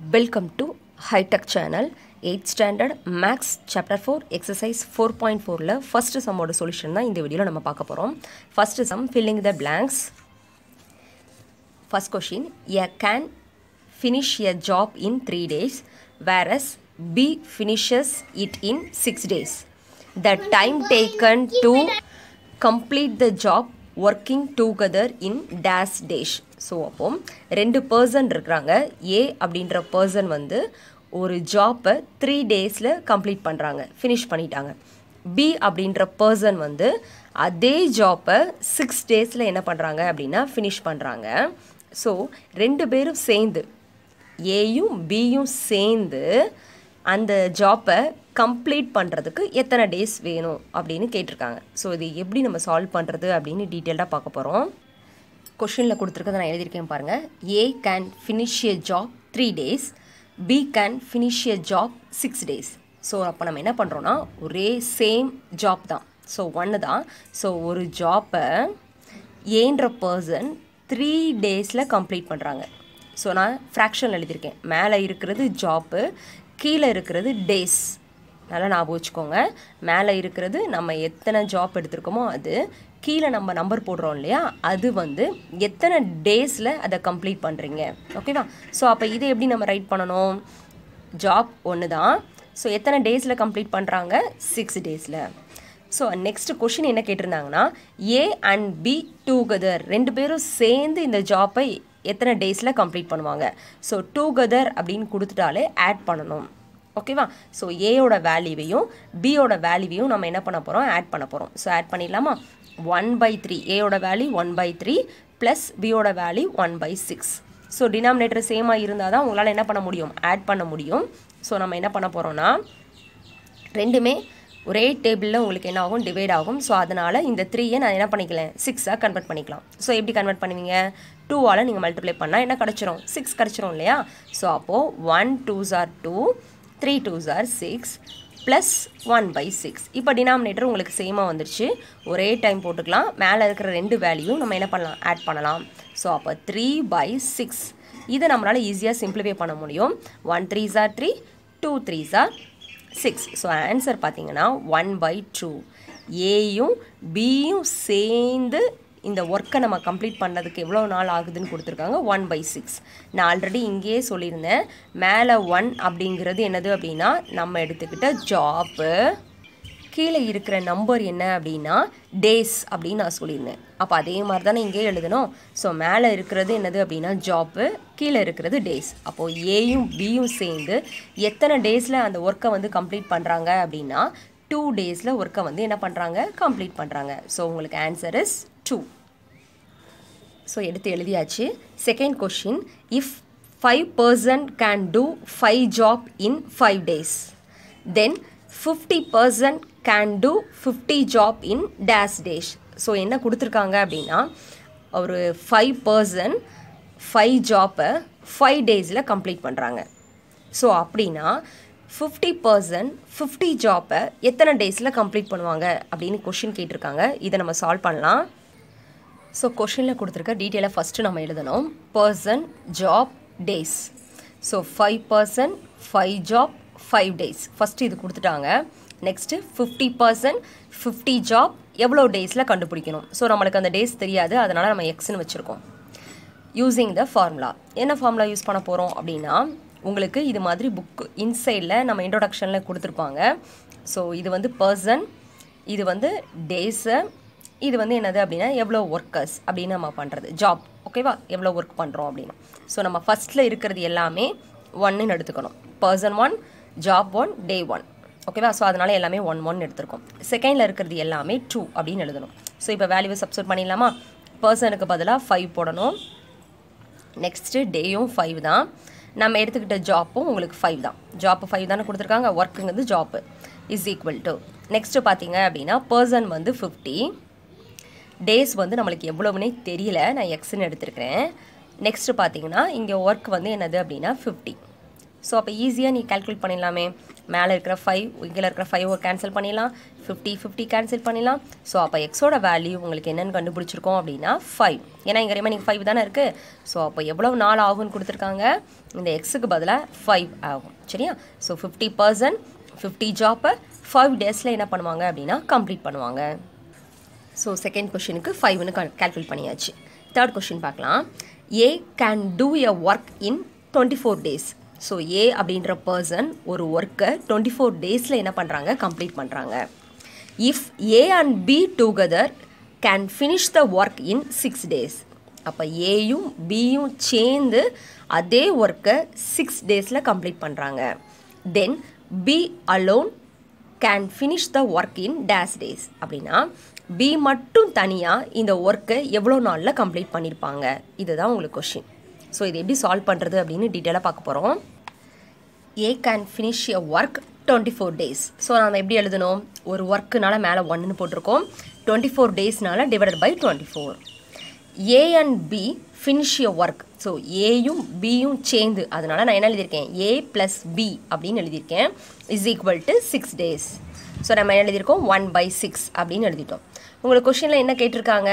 Welcome to High Tech Channel 8th Standard Max Chapter 4 Exercise 4.4ல first சம்மோட solution தான் இந்த வீடியோவில் நம்ம பார்க்க போகிறோம் first sum filling the blanks First question A can finish a job in 3 days whereas B finishes it in 6 days. The time taken to complete the job working together in days days so அப்போ ரெண்டு person இருக்கிறாங்க. A அப்படின்ற person வந்து ஒரு ஜாப்பை three டேஸில் complete பண்ணுறாங்க finish பண்ணிட்டாங்க. பி அப்படின்ற பர்சன் வந்து அதே ஜாப்பை சிக்ஸ் டேஸில் என்ன பண்ணுறாங்க அப்படின்னா ஃபினிஷ் பண்ணுறாங்க ஸோ ரெண்டு பேரும் சேர்ந்து ஏயும் பியும் சேர்ந்து அந்த ஜாப்பை கம்ப்ளீட் பண்ணுறதுக்கு எத்தனை டேஸ் வேணும் அப்படின்னு கேட்டிருக்காங்க. ஸோ இது எப்படி நம்ம சால்வ் பண்ணுறது அப்படின்னு டீட்டெயில்டாக பார்க்க போகிறோம் கொஷினில் கொடுத்துருக்கதை நான் எழுதியிருக்கேன் பாருங்கள் A can finish a job three days B can finish a job six days so அப்போ நம்ம என்ன பண்ணுறோன்னா ஒரே சேம் ஜாப் தான். ஸோ ஒன்று தான். ஸோ ஒரு ஜாப்பை ஏன்ற பர்சன் த்ரீ டேஸில் கம்ப்ளீட் பண்ணுறாங்க ஸோ நான் ஃப்ராக்ஷன் எழுதியிருக்கேன். மேலே இருக்கிறது ஜாப்பு கீழே இருக்கிறது டேஸ் நல்லா ஞாபகம் வச்சுக்கோங்க. மேலே இருக்கிறது நம்ம எத்தனை ஜாப் எடுத்திருக்கோமோ அது. கீழே நம்ம நம்பர் போடுறோம் இல்லையா? அது வந்து எத்தனை டேஸில் அதை கம்ப்ளீட் பண்ணுறீங்க ஓகேவா ஸோ அப்போ இதை எப்படி நம்ம ரைட் பண்ணணும்? ஜாப் ஒன்று தான் ஸோ எத்தனை டேஸில் கம்ப்ளீட் பண்ணுறாங்க சிக்ஸ் டேஸில் ஸோ நெக்ஸ்ட் கொஷின் என்ன கேட்டிருந்தாங்கன்னா ஏ அண்ட் பி டூகெதர் ரெண்டு பேரும் சேர்ந்து இந்த ஜாப்பை எத்தனை டேஸில் கம்ப்ளீட் பண்ணுவாங்க? ஸோ டூகெதர் அப்படின்னு கொடுத்துட்டாலே ஆட் பண்ணணும். ஓகேவா ஸோ ஏயோட வேல்யூவையும் பியோட வேல்யூவையும் நம்ம என்ன பண்ண போகிறோம் ஆட் பண்ண போகிறோம் ஸோ ஆட் பண்ணிடலாமா? One by three ஏயோட value one by three plus பியோட value one by six so denominator சேமாக இருந்தால் தான் உங்களால் என்ன பண்ண முடியும்? ஆட் பண்ண முடியும். ஸோ நம்ம என்ன பண்ண போகிறோன்னா ரெண்டுமே ஒரே டேபிளில் உங்களுக்கு என்ன ஆகும்? டிவைட் ஆகும். ஸோ அதனால் இந்த த்ரீயை நான் என்ன பண்ணிக்கலாம் சிக்ஸாக கன்வெர்ட் பண்ணிக்கலாம். ஸோ எப்படி கன்வெர்ட் பண்ணுவீங்க? டூவால் நீங்கள் மல்டிப்ளை பண்ணால் என்ன கிடச்சிரும்? சிக்ஸ் கிடச்சிரும் இல்லையா? ஸோ அப்போது one twos are two three twos are six plus one by six இப்போ டினாமினேட்டர் உங்களுக்கு சேமாக வந்துருச்சு. ஒரே டைம் போட்டுக்கலாம். மேலே இருக்கிற ரெண்டு வேல்யூ நம்ம என்ன பண்ணலாம்? ஆட் பண்ணலாம். ஸோ அப்போ த்ரீ பை சிக்ஸ் இதை நம்மளால் ஈஸியாக சிம்பிளிஃபை பண்ண முடியும். One three are three two three are six so answer பார்த்தீங்கன்னா ஒன் பை டூ ஏயும் பியும் சேர்ந்து இந்த ஒர்க்கை நம்ம கம்ப்ளீட் பண்ணதுக்கு எவ்வளோ நாள் ஆகுதுன்னு கொடுத்துருக்காங்க? ஒன் பை சிக்ஸ் நான் ஆல்ரெடி இங்கேயே சொல்லியிருந்தேன். மேலே ஒன் அப்படிங்கிறது என்னது அப்படின்னா நம்ம எடுத்துக்கிட்ட ஜாப்பு கீழே இருக்கிற நம்பர் என்ன அப்படின்னா டேஸ் அப்படின்னு நான் சொல்லியிருந்தேன். அப்போ அதே மாதிரி தானே இங்கே எழுதணும். ஸோ மேலே இருக்கிறது என்னது அப்படின்னா ஜாப்பு கீழே இருக்கிறது டேஸ் அப்போது ஏயும் பியும் சேர்ந்து எத்தனை டேஸில் அந்த ஒர்க்கை வந்து கம்ப்ளீட் பண்ணுறாங்க அப்படின்னா டூ டேஸில் ஒர்க்கை வந்து என்ன பண்ணுறாங்க கம்ப்ளீட் பண்ணுறாங்க ஸோ உங்களுக்கு ஆன்சர் இஸ் டூ ஸோ எடுத்து எழுதியாச்சு. Second question if five persons can do five job in five days then fifty persons can do fifty job in days days so என்ன கொடுத்துருக்காங்க அப்படின்னா ஒரு ஃபைவ் பர்சன் ஃபைவ் ஜாப்பை five டேஸில் complete பண்ணுறாங்க so அப்படின்னா ஃபிஃப்டி பர்சன்ட் ஃபிஃப்டி ஜாப்பை எத்தனை டேஸில் கம்ப்ளீட் பண்ணுவாங்க அப்படின்னு கொஷின் கேட்டிருக்காங்க. இதை நம்ம சால்வ் பண்ணலாம். ஸோ கொஷினில் கொடுத்துருக்க டீட்டெயிலாக ஃபஸ்ட்டு நம்ம எழுதணும். Person job days so five persons five job five days first இது கொடுத்துட்டாங்க. Next fifty persons fifty job எவ்வளோ டேஸில் கண்டுபிடிக்கணும்? ஸோ நம்மளுக்கு அந்த டேஸ் தெரியாது. அதனால் நம்ம எக்ஸ்னு வச்சுருக்கோம். யூஸிங் த ஃபார்முலா என்ன ஃபார்முலா யூஸ் பண்ண போகிறோம் அப்படின்னா உங்களுக்கு இது மாதிரி புக் இன்சைடில் நம்ம இன்ட்ரொடக்ஷனில் கொடுத்துருப்பாங்க. ஸோ இது வந்து பர்சன் இது வந்து டேஸை இது வந்து என்னது அப்படின்னா எவ்வளோ ஒர்க்கர்ஸ் அப்படின்னு நம்ம பண்ணுறது ஜாப் ஓகேவா எவ்வளோ ஒர்க் பண்ணுறோம் அப்படின்னு. ஸோ நம்ம ஃபஸ்ட்டில் இருக்கிறது எல்லாமே ஒன்னுன்னு எடுத்துக்கணும். Person one job one day one ஓகேவா ஸோ அதனால் எல்லாமே ஒன் ஒன் எடுத்திருக்கோம். செகண்டில் இருக்கிறது எல்லாமே டூ அப்படின்னு எழுதணும். ஸோ இப்போ வேல்யூவை சப்ஸ்ட் பண்ணிடலாமா? பர்சனுக்கு பதிலாக ஃபைவ் போடணும். நெக்ஸ்ட்டு டேயும் ஃபைவ் தான். நம்ம எடுத்துக்கிட்ட ஜாப்பும் உங்களுக்கு ஃபைவ் தான். ஜாப்பு ஃபைவ் தானே கொடுத்துருக்காங்க? ஒர்க்குங்கிறது job is equal to next பார்த்தீங்க அப்படின்னா பர்சன் வந்து ஃபிஃப்டி டேஸ் வந்து நம்மளுக்கு எவ்வளவுனே தெரியல. நான் எக்ஸ்ன்னு எடுத்துருக்கிறேன். நெக்ஸ்ட்டு பார்த்தீங்கன்னா இங்கே ஒர்க் வந்து என்னது அப்படின்னா ஃபிஃப்டி ஸோ அப்போ ஈஸியாக நீ கால்குலேட் பண்ணிடலாமே. மேலே இருக்கிற ஃபைவ் இங்கே இருக்கிற ஃபைவ் கேன்சல் பண்ணிடலாம். ஃபிஃப்டி ஃபிஃப்டி கேன்சல் பண்ணிடலாம். ஸோ அப்போ எக்ஸோட வேல்யூ உங்களுக்கு என்னென்னு கண்டுபிடிச்சிருக்கோம் அப்படின்னா ஃபைவ் ஏன்னா இங்கே ரிமைனிங் ஃபைவ் தானே இருக்குது ஸோ அப்போ எவ்வளோ நாள் ஆகும்னு கொடுத்துருக்காங்க? இந்த எக்ஸுக்கு பதிலாக ஃபைவ் ஆகும். சரியா? ஸோ ஃபிஃப்டி பர்சன்ட் ஃபிஃப்டி ஜாப்பை ஃபைவ் டேஸில் என்ன பண்ணுவாங்க அப்படின்னா கம்ப்ளீட் பண்ணுவாங்க. ஸோ செகண்ட் கொஷினுக்கு ஃபைவ்னு கால்குலேட் பண்ணியாச்சு. தேர்ட் கொஷின் பார்க்கலாம். A can do a work in twenty four days so A அப்படின்ற பர்சன் ஒரு ஒர்க்கை டுவெண்ட்டி ஃபோர் டேஸில் என்ன பண்ணுறாங்க கம்ப்ளீட் பண்ணுறாங்க if A and B together can finish the work in six days அப்போ ஏயும் பியும் சேர்ந்து அதே ஒர்க்கை சிக்ஸ் டேஸில் கம்ப்ளீட் பண்ணுறாங்க then B alone can finish the work in days days அப்படின்னா பி மட்டும் தனியாக இந்த ஒர்க்கை எவ்வளோ நாளில் கம்ப்ளீட் பண்ணியிருப்பாங்க இதுதான் உங்களுக்கு கொஷின் ஸோ இது எப்படி சால்வ் பண்ணுறது அப்படின்னு டீட்டெயிலாக பார்க்க போகிறோம் A can finish a work twenty four days so நம்ம எப்படி எழுதணும்? ஒரு ஒர்க்குனால மேலே ஒன்றுன்னு போட்டிருக்கோம். Twenty four டேஸ்னால divided by twenty four A and B finish a work so ஏயும் பியும் சேர்ந்து அதனால் நான் என்ன எழுதியிருக்கேன்? ஏ ப்ளஸ் பி அப்படின்னு எழுதியிருக்கேன். Is equal to six days so நம்ம என்ன எழுதியிருக்கோம்? ஒன் பை சிக்ஸ் அப்படின்னு எழுதிட்டோம். உங்களை கொஷினில் என்ன கேட்டிருக்காங்க?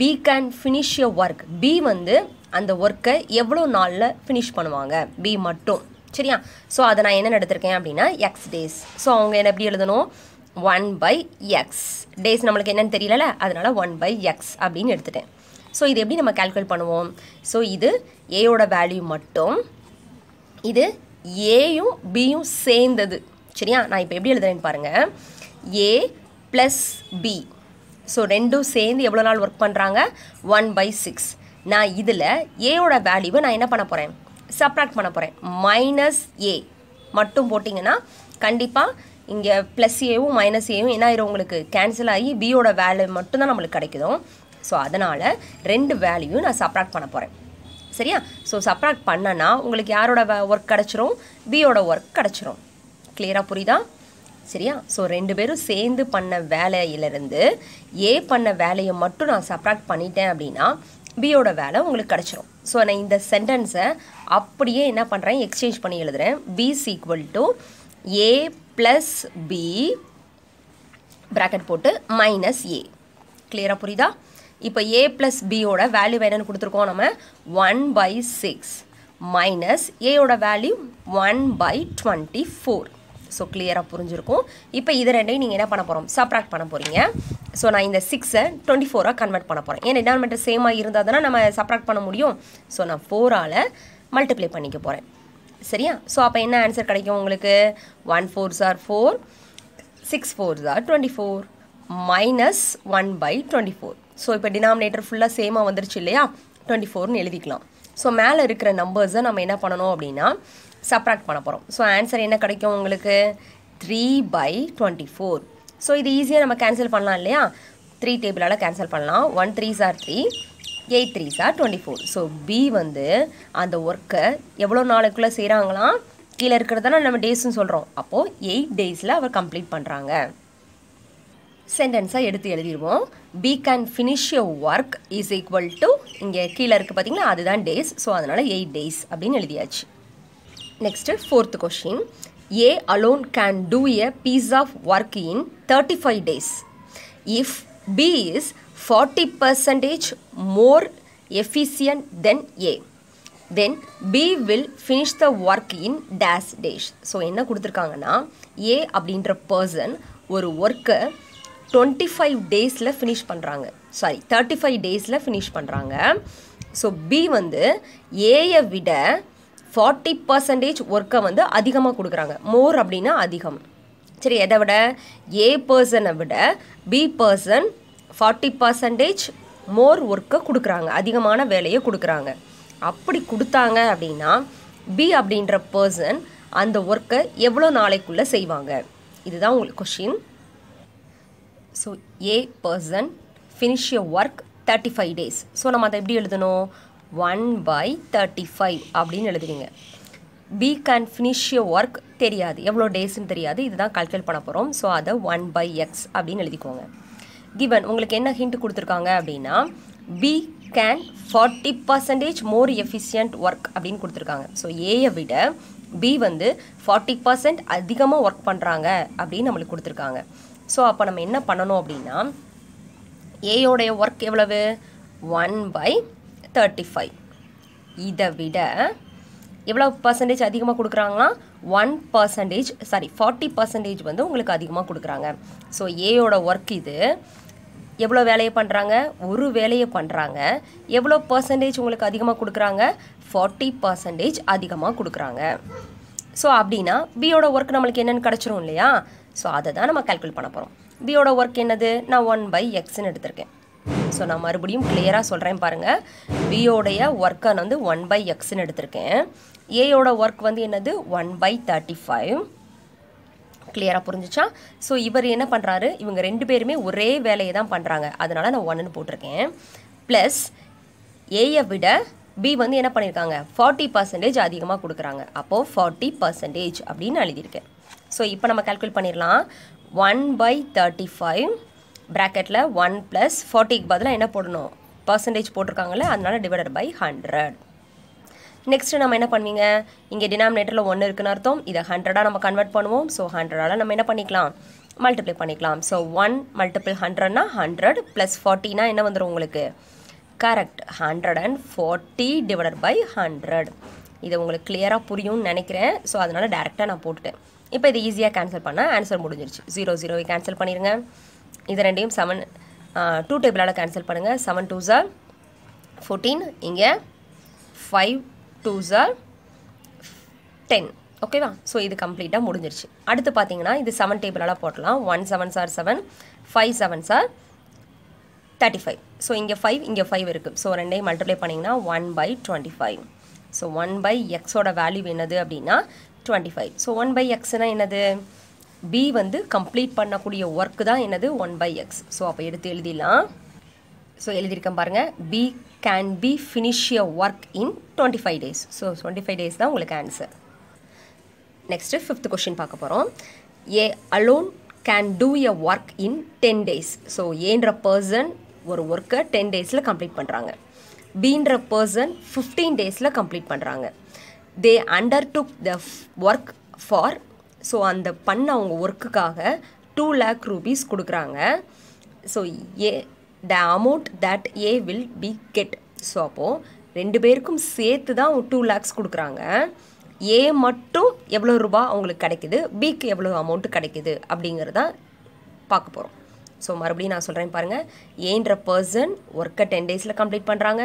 B can finish a work B வந்து அந்த ஒர்க்கை எவ்வளோ நாளில் ஃபினிஷ் பண்ணுவாங்க? பி மட்டும். சரியா? ஸோ அதை நான் என்ன எடுத்திருக்கேன் அப்படின்னா எக்ஸ் டேஸ் ஸோ அவங்க என்ன எப்படி எழுதணும்? ஒன் பை எக்ஸ் டேஸ் நம்மளுக்கு என்னன்னு தெரியல அதனால் ஒன் பை எக்ஸ் அப்படின்னு எடுத்துட்டேன். ஸோ இது எப்படி நம்ம கால்குலேட் பண்ணுவோம்? ஸோ இது ஏயோட வேல்யூ மட்டும். இது ஏயும் பியும் சேர்ந்தது. சரியா? நான் இப்போ எப்படி எழுதுறேன்னு பாருங்கள் ஏ ப்ளஸ் பி ஸோ ரெண்டும் சேர்ந்து எவ்வளோ நாள் ஒர்க் பண்ணுறாங்க ஒன் பை சிக்ஸ் நான் இதில் ஏயோட வேல்யூவை நான் என்ன பண்ண போகிறேன் சப்ராக்ட் பண்ண போகிறேன் மைனஸ் ஏ மட்டும் போட்டிங்கன்னா கண்டிப்பாக இங்கே ப்ளஸ் ஏவும் மைனஸ் ஏவும் என்ன ஆயிரும் உங்களுக்கு? கேன்சல் ஆகி பியோட வேல்யூ மட்டும்தான் நம்மளுக்கு கிடைக்குதும் ஸோ அதனால் ரெண்டு வேல்யூ நான் சப்ராக்ட் பண்ண போகிறேன் சரியா? ஸோ சப்ராக்ட் பண்ணனா உங்களுக்கு யாரோட ஒர்க் கிடச்சிரும்? பியோட ஒர்க் கிடச்சிரும். கிளியராக புரியுதா? சரியா? ஸோ ரெண்டு பேரும் சேர்ந்து பண்ண வேலையிலிருந்து ஏ பண்ண வேலையை மட்டும் நான் சப்ராக்ட் பண்ணிட்டேன் அப்படின்னா பியோட வேலை உங்களுக்கு கிடச்சிரும். ஸோ நான் இந்த சென்டென்ஸை அப்படியே என்ன பண்ணுறேன் எக்ஸ்சேஞ்ச் பண்ணி எழுதுகிறேன் B equal to A plus B bracket போட்டு மைனஸ் ஏ கிளியராக புரியுதா? இப்போ ஏ ப்ளஸ் பியோட வேல்யூ என்னன்னு கொடுத்துருக்கோம் நம்ம. One by six minus ஏயோட value one by twenty four so கிளியராக புரிஞ்சிருக்கும். இப்போ இது ரெண்டையும் நீங்கள் என்ன பண்ண போகிறோம் சப்ராக்ட் பண்ண போகிறீங்க ஸோ நான் இந்த சிக்ஸை டுவெண்ட்டி ஃபோராக கன்வெர்ட் பண்ண போகிறேன் ஏன் டினாமினேட்டர் சேமாக இருந்தால் தானே நம்ம சப்ராக்ட் பண்ண முடியும்? ஸோ நான் ஃபோரால் மல்டிப்ளை பண்ணிக்க போகிறேன் சரியா? ஸோ அப்போ என்ன ஆன்சர் கிடைக்கும் உங்களுக்கு? One four are four six four are twenty four minus one by twenty four so இப்போ டினாமினேட்டர் ஃபுல்லாக சேமாக வந்துருச்சு இல்லையா? டுவெண்ட்டி ஃபோர்னு எழுதிக்கலாம். ஸோ மேலே இருக்கிற நம்பர்ஸை நம்ம என்ன பண்ணணும் அப்படின்னா சப்ராக்ட் பண்ண போகிறோம் ஸோ ஆன்சர் என்ன கிடைக்கும் உங்களுக்கு? Three by twenty four so இது ஈஸியாக நம்ம கேன்சல் பண்ணலாம் இல்லையா? த்ரீ டேபிளால் கேன்சல் பண்ணலாம். One three are three eight three are twenty four so B வந்து அந்த ஒர்க்கை எவ்வளோ நாளைக்குள்ளே செய்கிறாங்களாம் கீழே இருக்கிறதான நம்ம டேஸ்ன்னு சொல்கிறோம் அப்போது எயிட் டேஸில் அவர் கம்ப்ளீட் பண்ணுறாங்க சென்டென்ஸாக எடுத்து எழுதிடுவோம் B can finish your work is equal to இங்கே கீழே இருக்குது பார்த்தீங்களா அதுதான் டேஸ் ஸோ அதனால் எயிட் டேஸ் அப்படின்னு எழுதியாச்சு. Next fourth question A alone can do a piece of work in thirty five days if B is forty percentage more efficient then A then B will finish the work in days dash so என்ன கொடுத்துருக்காங்கன்னா A அப்படின்ற person ஒரு ஒர்க்கை twenty five டேஸில் finish பண்ணுறாங்க sorry thirty five டேஸில் finish பண்ணுறாங்க so B வந்து ஏயை விட ஃபார்ட்டி பர்சன்டேஜ் ஒர்க்கை வந்து அதிகமாக கொடுக்குறாங்க. மோர் அப்படின்னா அதிகம். சரி எதை விட? ஏ பர்சனை விட B person forty percentage more ஒர்க்கை கொடுக்குறாங்க. அதிகமான வேலையை கொடுக்குறாங்க. அப்படி கொடுத்தாங்க அப்படின்னா பி அப்படின்ற பர்சன் அந்த ஒர்க்கை எவ்வளோ நாளைக்குள்ளே செய்வாங்க? இதுதான் உங்களுக்கு question so A person finish a work thirty five days so நம்ம அதை எப்படி எழுதணும்? ஒன் பை தேர்ட்டி ஃபைவ் அப்படின்னு எழுதுறீங்க. B can finish a work தெரியாது. எவ்வளோ டேஸ்ன்னு தெரியாது. இதுதான் கால்குலேட் பண்ண போகிறோம் ஸோ அதை ஒன் பை எக்ஸ் அப்படின்னு எழுதிக்கோங்க. கிவன் உங்களுக்கு என்ன ஹிண்ட் கொடுத்துருக்காங்க அப்படின்னா B can forty percentage more efficient work அப்படின்னு கொடுத்துருக்காங்க. ஸோ ஏயை விட பி வந்து ஃபார்ட்டி பர்சன்ட் அதிகமாக ஒர்க் பண்ணுறாங்க அப்படின்னு நம்மளுக்கு கொடுத்துருக்காங்க. ஸோ அப்போ நம்ம என்ன பண்ணணும் அப்படின்னா ஏயோடைய ஒர்க் எவ்வளவு? ஒன் பை தேர்ட்டி ஃபைவ் இதை விட எவ்வளோ பர்சன்டேஜ் அதிகமாக கொடுக்குறாங்கன்னா one percentage sorry forty percentage வந்து உங்களுக்கு அதிகமாக கொடுக்குறாங்க. ஸோ ஏயோட ஒர்க் இது எவ்வளோ வேலையை பண்ணுறாங்க ஒரு வேலையை பண்ணுறாங்க எவ்வளோ பர்சன்டேஜ் உங்களுக்கு அதிகமாக கொடுக்குறாங்க? ஃபார்ட்டி பர்சன்டேஜ் அதிகமாக கொடுக்குறாங்க. ஸோ அப்படின்னா பியோட ஒர்க் நம்மளுக்கு என்னென்னு கிடச்சிரும் இல்லையா? ஸோ அதை தான் நம்ம கால்குலேட் பண்ண போகிறோம் பியோட ஒர்க் என்னது? நான் ஒன் பை எக்ஸ்ன்னு எடுத்திருக்கேன். ஸோ நான் மறுபடியும் கிளியராக சொல்கிறேன் பாருங்கள் பியோடைய ஒர்க்கை நான் வந்து ஒன் பை எக்ஸ்ன்னு எடுத்திருக்கேன். ஏயோட ஒர்க் வந்து என்னது? ஒன் பை தேர்ட்டி ஃபைவ் கிளியராக புரிஞ்சுச்சா? ஸோ இவர் என்ன பண்ணுறாரு இவங்க ரெண்டு பேருமே ஒரே வேலையை தான் பண்ணுறாங்க அதனால் நான் ஒன்றுன்னு போட்டிருக்கேன். ப்ளஸ் ஏயை விட பி வந்து என்ன பண்ணியிருக்காங்க ஃபார்ட்டி பர்சன்டேஜ் அதிகமாக கொடுக்குறாங்க. அப்போது ஃபார்ட்டி பர்சன்டேஜ் அப்படின்னு எழுதியிருக்கேன். ஸோ இப்போ நம்ம கால்குலேட் பண்ணிடலாம். ஒன் பை தேர்ட்டி ஃபைவ் ப்ராக்கெட்டில் ஒன் ப்ளஸ் ஃபார்ட்டிக்கு பதிலாக என்ன போடணும்? பர்சன்டேஜ் போட்டிருக்காங்களே அதனால் டிவைடட் பை ஹண்ட்ரட் நெக்ஸ்ட்டு நம்ம என்ன பண்ணுவீங்க? இங்கே டினாமினேட்டரில் ஒன்று இருக்குன்னு அர்த்தம். இதை ஹண்ட்ரடாக நம்ம கன்வெர்ட் பண்ணுவோம். ஸோ ஹண்ட்ரடால் நம்ம என்ன பண்ணிக்கலாம்? மல்டிப்ளை பண்ணிக்கலாம். ஸோ ஒன் மல்டிபிள் ஹண்ட்ரட்னா ஹண்ட்ரட் ப்ளஸ் ஃபார்ட்டினா என்ன வந்துடும் உங்களுக்கு? Correct hundred and forty divided by hundred இது உங்களுக்கு கிளியராக புரியும்னு நினைக்கிறேன். ஸோ அதனால் டேரெக்டாக நான் போட்டுட்டேன். இப்போ இது ஈஸியாக கேன்சல் பண்ணால் ஆன்சர் முடிஞ்சிருச்சு. ஜீரோ ஜீரோவை கேன்சல் பண்ணிடுங்க இது ரெண்டையும் செவன் டூ டேபிளால் கேன்சல் பண்ணுங்கள் செவன் டூ ஜார் ஃபோர்டீன் இங்கே ஃபைவ் டூ ஜார் டென் ஓகேவா ஸோ இது கம்ப்ளீட்டாக முடிஞ்சிருச்சு. அடுத்து பார்த்தீங்கன்னா இது செவன் டேபிளால் போட்டலாம் one seven are seven five seven are thirty five so இங்கே ஃபைவ் இங்கே ஃபைவ் இருக்குது ஸோ ரெண்டையும் மல்டிப்ளை பண்ணிங்கன்னா one by twenty five so one by எக்ஸோட வேல்யூ என்னது அப்படின்னா twenty five so one by எக்ஸ்னால் என்னது? பி வந்து கம்ப்ளீட் பண்ணக்கூடிய ஒர்க்கு தான் என்னது? ஒன் பை எக்ஸ் ஸோ அப்போ எடுத்து எழுதிடலாம். ஸோ எழுதியிருக்கேன் பாருங்கள் B can be finish a work in twenty five days so twenty five days தான் உங்களுக்கு ஆன்சர் நெக்ஸ்ட்டு ஃபிஃப்த் கொஷின் பார்க்க போகிறோம் A alone can do a work in ten days so ஏன்ற பர்சன் ஒரு ஒர்க்கை டென் டேஸில் கம்ப்ளீட் பண்ணுறாங்க பீன்ற பர்சன் ஃபிஃப்டீன் டேஸில் கம்ப்ளீட் பண்ணுறாங்க they undertook the work for so அந்த பண்ண அவங்க ஒர்க்குக்காக டூ லேக் ரூபீஸ் கொடுக்குறாங்க. So A the amount that A will be get so அப்போது ரெண்டு பேருக்கும் சேர்த்து தான் டூ லேக்ஸ் கொடுக்குறாங்க. ஏ மட்டும் எவ்வளோ ரூபா அவங்களுக்கு கிடைக்குது பிக்கு எவ்வளோ அமௌண்ட் கிடைக்குது அப்படிங்கிறத பார்க்க போகிறோம் ஸோ மறுபடியும் நான் சொல்கிறேன் பாருங்கள் ஏன்ற பர்சன் ஒர்க்கை டென் டேஸில் கம்ப்ளீட் பண்ணுறாங்க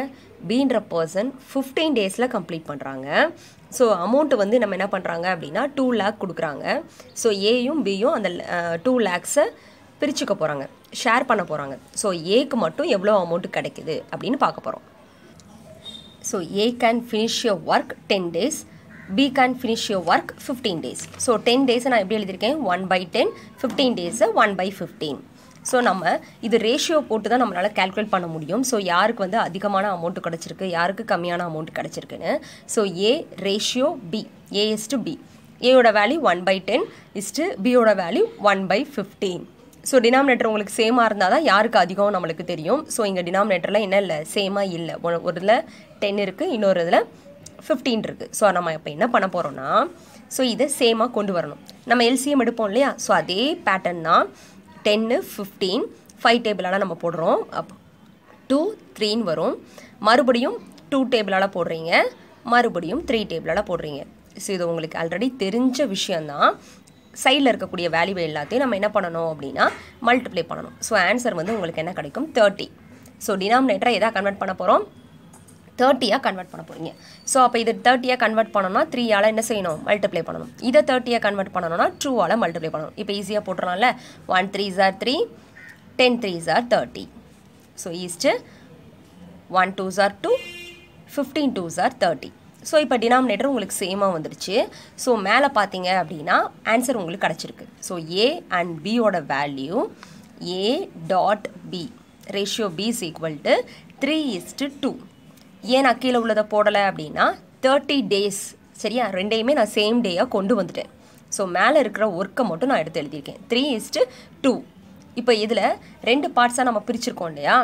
பீன்ற பர்சன் ஃபிஃப்டீன் டேஸில் கம்ப்ளீட் பண்ணுறாங்க ஸோ அமௌண்ட்டு வந்து நம்ம என்ன பண்ணுறாங்க அப்படின்னா டூ லேக் கொடுக்குறாங்க. ஸோ ஏயும் பியும் அந்த டூ லேக்ஸை பிரிச்சுக்க போகிறாங்க ஷேர் பண்ண போகிறாங்க ஸோ ஏக்கு மட்டும் எவ்வளோ அமௌண்ட் கிடைக்குது அப்படின்னு பார்க்க போகிறோம் so A can finish your work ten days B can finish your work fifteen days so ten டேஸை நான் எப்படி எழுதியிருக்கேன்? ஒன் பை டென் ஃபிஃப்டீன் டேஸை ஒன் பை ஃபிஃப்டீன் ஸோ நம்ம இது ரேஷியோ போட்டு தான் நம்மளால் கால்குலேட் பண்ண முடியும். ஸோ யாருக்கு வந்து அதிகமான அமௌண்ட் கிடச்சிருக்கு? யாருக்கு கம்மியான amount கிடச்சிருக்குன்னு? So A ratio B as to B ஏயோட value one by ten is to பியோட value one by fifteen so denominator உங்களுக்கு சேமாக இருந்தால் தான் யாருக்கு அதிகம் நம்மளுக்கு தெரியும். ஸோ இங்கே டினாமினேட்டரில் என்ன இல்லை? சேமாக இல்லை. ஒரு ஒரு இதில் டென் இருக்குது இன்னொரு இதில் ஃபிஃப்டீன் இருக்குது ஸோ நம்ம இப்போ என்ன பண்ண போகிறோம்னா ஸோ இதை சேமாக கொண்டு வரணும். நம்ம எல்சிஎம் எடுப்போம் இல்லையா? ஸோ அதே பேட்டர்ன் தான் டென்னு ஃபிஃப்டீன் ஃபைவ் டேபிளால் நம்ம போடுறோம். அப் டூ த்ரீன்னு வரும். மறுபடியும் டூ டேபிளால் போடுறீங்க. மறுபடியும் த்ரீ டேபிளால் போடுறீங்க. ஸோ இது உங்களுக்கு ஆல்ரெடி தெரிஞ்ச விஷயந்தான் சைடில் இருக்கக்கூடிய வேல்யூவை எல்லாத்தையும் நம்ம என்ன பண்ணணும் அப்படின்னா மல்டிப்ளை பண்ணணும். ஸோ ஆன்சர் வந்து உங்களுக்கு என்ன கிடைக்கும்? தேர்ட்டி ஸோ டினாமினேட்டரை எதாக கன்வெர்ட் பண்ண போகிறோம் தேர்ட்டியாக கன்வெர்ட் பண்ண போகிறீங்க ஸோ அப்போ இது தேர்ட்டியாக கன்வெர்ட் பண்ணணும்னா த்ரீயால் என்ன செய்யணும்? மல்டிப்ளை பண்ணணும். இதை தேர்ட்டியாக கன்வெர்ட் பண்ணணும்னா டூவால் மல்டிப்ளை பண்ணணும். இப்போ ஈஸியாக போட்டுடலாம்ல one three are three ten three are thirty so east one two are two fifteen two are thirty so இப்போ டினாமினேட்டர் உங்களுக்கு சேமாக வந்துடுச்சு ஸோ மேலே பார்த்தீங்க அப்படின்னா ஆன்சர் உங்களுக்கு கிடச்சிருக்கு. ஸோ ஏ அண்ட் பியோட value A dot B ratio B is equal to three is to two ஏன் நான் கீழே உள்ளதை போடலை அப்படின்னா தேர்ட்டி டேஸ் சரியா? ரெண்டையுமே நான் சேம் டேயாக கொண்டு வந்துட்டேன். ஸோ மேலே இருக்கிற ஒர்க்கை மட்டும் நான் எடுத்து எழுதியிருக்கேன். த்ரீ இஸ்ட்டு டூ இப்போ இதில் ரெண்டு பார்ட்ஸாக நம்ம பிரிச்சிருக்கோம் இல்லையா?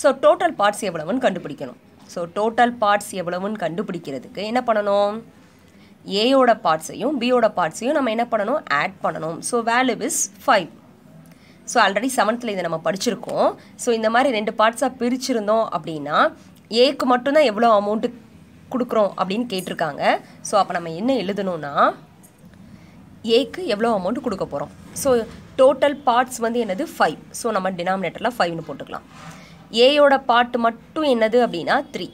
ஸோ டோட்டல் பார்ட்ஸ் எவ்வளவுன்னு கண்டுபிடிக்கணும். ஸோ டோட்டல் பார்ட்ஸ் எவ்வளவுன்னு கண்டுபிடிக்கிறதுக்கு என்ன பண்ணணும்? ஏயோட பார்ட்ஸையும் பியோட பார்ட்ஸையும் நம்ம என்ன பண்ணணும்? ஆட் பண்ணணும். So value is five so already செவன்த்தில் இதை நம்ம படிச்சிருக்கோம். ஸோ இந்த மாதிரி ரெண்டு பார்ட்ஸாக பிரிச்சிருந்தோம் அப்படின்னா ஏக்கு மட்டும்தான் எவ்வளோ அமௌண்ட்டு கொடுக்குறோம் அப்படின்னு கேட்டிருக்காங்க. ஸோ அப்போ நம்ம என்ன எழுதணும்னா ஏக்கு எவ்வளோ அமௌண்ட் கொடுக்க போகிறோம் ஸோ டோட்டல் பார்ட்ஸ் வந்து என்னது? ஃபைவ் ஸோ நம்ம டினாமினேட்டரில் ஃபைவ்னு போட்டுக்கலாம். ஏயோட பார்ட் மட்டும் என்னது அப்படின்னா த்ரீ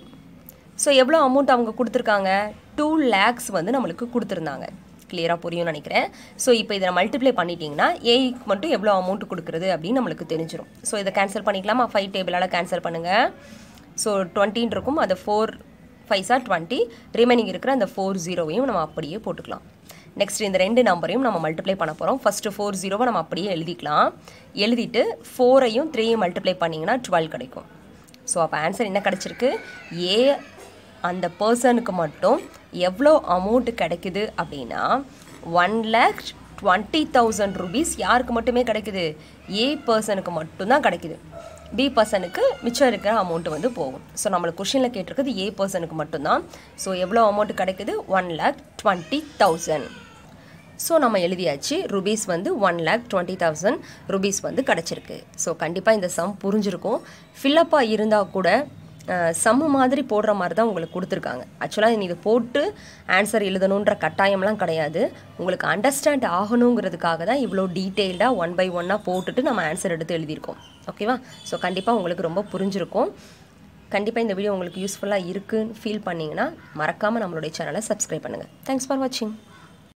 ஸோ எவ்வளோ அமௌண்ட் அவங்க கொடுத்துருக்காங்க? டூ லேக்ஸ் வந்து நம்மளுக்கு கொடுத்துருந்தாங்க. கிளியராக புரியும்னு நினைக்கிறேன். ஸோ இப்போ இதை மல்டிப்ளை பண்ணிட்டீங்கன்னா ஏக்கு மட்டும் எவ்வளோ அமௌண்ட் கொடுக்குறது அப்படின்னு நம்மளுக்கு தெரிஞ்சிடும் ஸோ இதை கேன்சல் பண்ணிக்கலாமா? ஃபைவ் டேபிளால் கேன்சல் பண்ணுங்கள் ஸோ டுவெண்ட்டின்னு இருக்கும். அந்த ஃபோர் ஃபைவ்ஸாக டுவெண்ட்டி ரிமைனிங் இருக்கிற அந்த ஃபோர் ஜீரோவையும் நம்ம அப்படியே போட்டுக்கலாம். நெக்ஸ்ட் இந்த ரெண்டு நம்பரையும் நம்ம மல்டிப்ளை பண்ண போகிறோம் ஃபஸ்ட்டு ஃபோர் ஜீரோவை நம்ம அப்படியே எழுதிக்கலாம். எழுதிட்டு ஃபோரையும் த்ரீயும் மல்டிப்ளை பண்ணிங்கன்னா டுவெல் கிடைக்கும். ஸோ அப்போ ஆன்சர் என்ன கிடச்சிருக்கு? ஏ அந்த பர்சனுக்கு மட்டும் எவ்வளோ அமௌண்ட் கிடைக்குது அப்படின்னா one lakh twenty thousand rupees யாருக்கு மட்டுமே கிடைக்குது? ஏ பர்சனுக்கு மட்டும்தான் கிடைக்குது. பி பர்சனுக்கு மிச்சம் இருக்கிற அமௌண்ட் வந்து போகும். ஸோ நம்மளுக்கு கொஷினில் கேட்டிருக்குது ஏ பர்சனுக்கு மட்டும்தான். ஸோ எவ்வளோ அமௌண்ட் கிடைக்குது? One lakh twenty thousand so நம்ம எழுதியாச்சு ருபீஸ் வந்து one lakh twenty thousand rupees வந்து கிடச்சிருக்கு. ஸோ கண்டிப்பாக இந்த சம் புரிஞ்சிருக்கும். ஃபில்லப்பாக இருந்தால் கூட சம்மு மாதிரி போடுற மாதிரி தான் உங்களுக்கு கொடுத்துருக்காங்க. ஆக்சுவலாக நீ இதை போட்டு ஆன்சர் எழுதணுன்ற கட்டாயம்லாம் கிடையாது. உங்களுக்கு அண்டர்ஸ்டாண்ட் ஆகணுங்கிறதுக்காக தான் இவ்வளோ டீட்டெயில்டாக ஒன் பை ஒன்னாக போட்டுட்டு நம்ம ஆன்சர் எடுத்து எழுதியிருக்கோம். ஓகேவா ஸோ கண்டிப்பாக உங்களுக்கு ரொம்ப புரிஞ்சிருக்கும். கண்டிப்பாக இந்த வீடியோ உங்களுக்கு யூஸ்ஃபுல்லாக இருக்குன்னு ஃபீல் பண்ணிங்கன்னா மறக்காமல் நம்மளுடைய சேனலை சப்ஸ்கிரைப் பண்ணுங்கள் தேங்க்ஸ் ஃபார் வாட்சிங்